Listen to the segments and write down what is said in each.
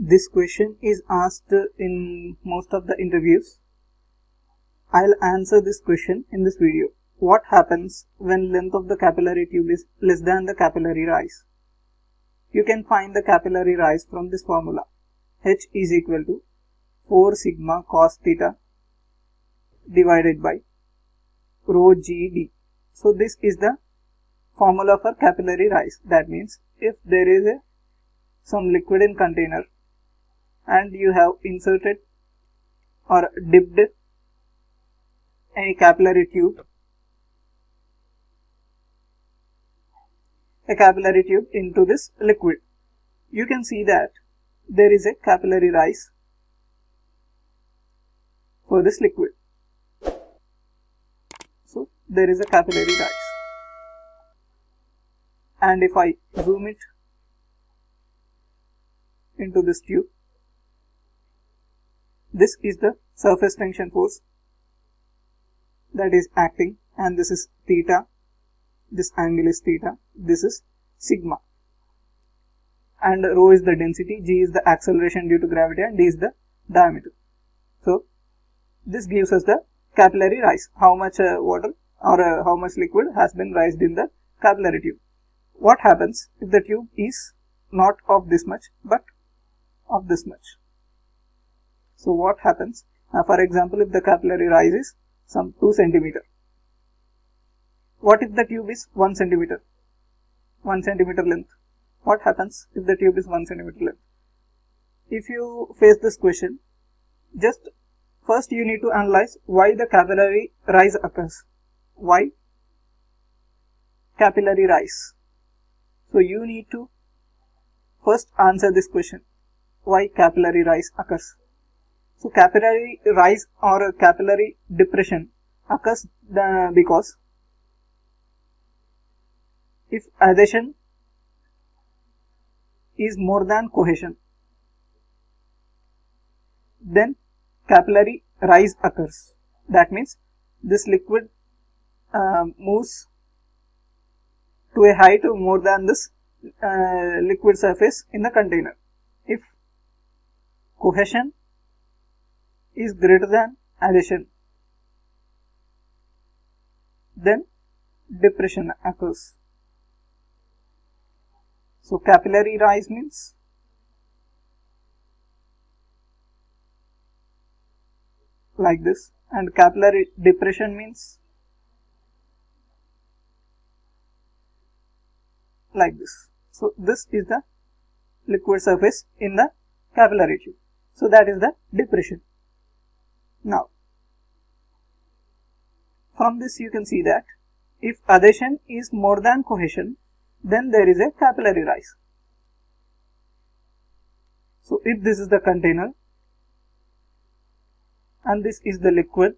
This question is asked in most of the interviews. I'll answer this question in this video. What happens when length of the capillary tube is less than the capillary rise? You can find the capillary rise from this formula. H is equal to 4 sigma cos theta divided by rho GD. So this is the formula for capillary rise. That means if there is a some liquid in container and you have inserted or dipped a capillary tube. A capillary tube into this liquid. You can see that there is a capillary rise for this liquid. So there is a capillary rise. And if I zoom it into this tube this is the surface tension force that is acting and this is theta. This angle is theta. This is sigma. And rho is the density, g is the acceleration due to gravity and d is the diameter. So, this gives us the capillary rise, how much uh, water or uh, how much liquid has been raised in the capillary tube. What happens if the tube is not of this much but of this much? So what happens? Uh, for example, if the capillary rises some 2 centimeter. What if the tube is 1 centimeter? 1 centimeter length. What happens if the tube is 1 centimeter length? If you face this question, just first you need to analyze why the capillary rise occurs. Why? Capillary rise. So you need to first answer this question. Why capillary rise occurs? So capillary rise or capillary depression occurs the, because if adhesion is more than cohesion then capillary rise occurs. That means this liquid uh, moves to a height more than this uh, liquid surface in the container. If cohesion is greater than adhesion then depression occurs. So capillary rise means like this. And capillary depression means like this. So this is the liquid surface in the capillary tube. So that is the depression now, from this you can see that if adhesion is more than cohesion, then there is a capillary rise. So, if this is the container and this is the liquid,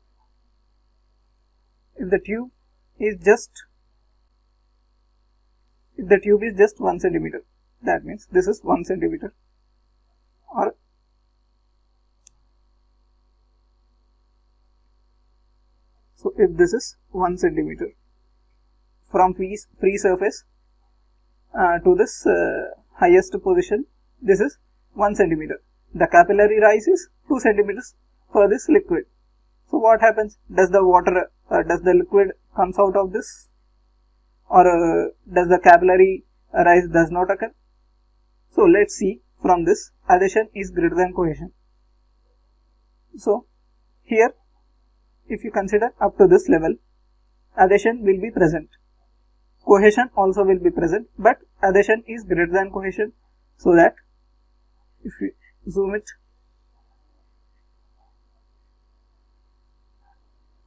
if the tube is just if the tube is just 1 centimeter, that means this is 1 centimeter or So if this is 1 centimeter from free, free surface uh, to this uh, highest position, this is 1 centimeter. The capillary rise is 2 centimeters for this liquid. So what happens? Does the water, uh, does the liquid comes out of this or uh, does the capillary rise does not occur? So let's see from this adhesion is greater than cohesion. So here if you consider up to this level, adhesion will be present. Cohesion also will be present, but adhesion is greater than cohesion, so that if we zoom it,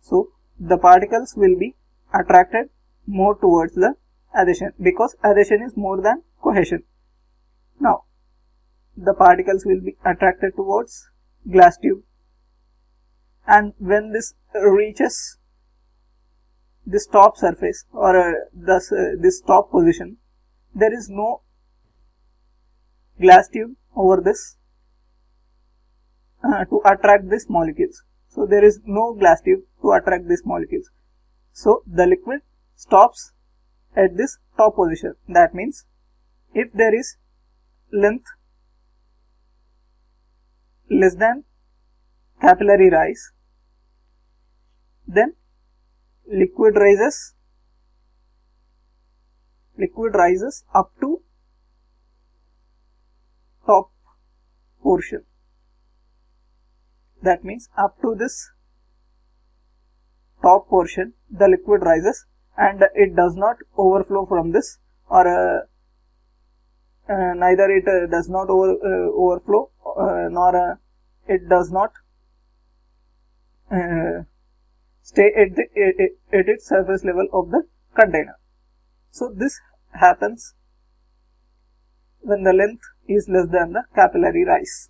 so the particles will be attracted more towards the adhesion because adhesion is more than cohesion. Now, the particles will be attracted towards glass tube and when this reaches this top surface or uh, this, uh, this top position there is no glass tube over this uh, to attract these molecules. So there is no glass tube to attract these molecules. So the liquid stops at this top position. That means if there is length less than capillary rise. Then liquid rises. Liquid rises up to top portion. That means up to this top portion the liquid rises and it does not overflow from this or uh, uh, neither it uh, does not over, uh, overflow uh, nor uh, it does not Uh, stay at, the, at its surface level of the container. So this happens when the length is less than the capillary rise.